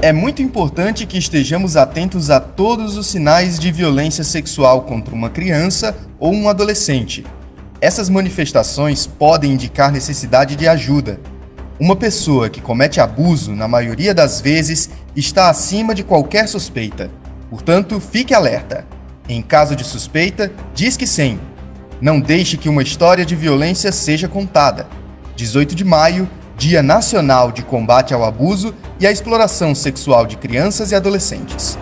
É muito importante que estejamos atentos a todos os sinais de violência sexual contra uma criança ou um adolescente. Essas manifestações podem indicar necessidade de ajuda. Uma pessoa que comete abuso, na maioria das vezes, está acima de qualquer suspeita. Portanto, fique alerta. Em caso de suspeita, diz que sim. Não deixe que uma história de violência seja contada. 18 de maio, Dia Nacional de Combate ao Abuso e à Exploração Sexual de Crianças e Adolescentes.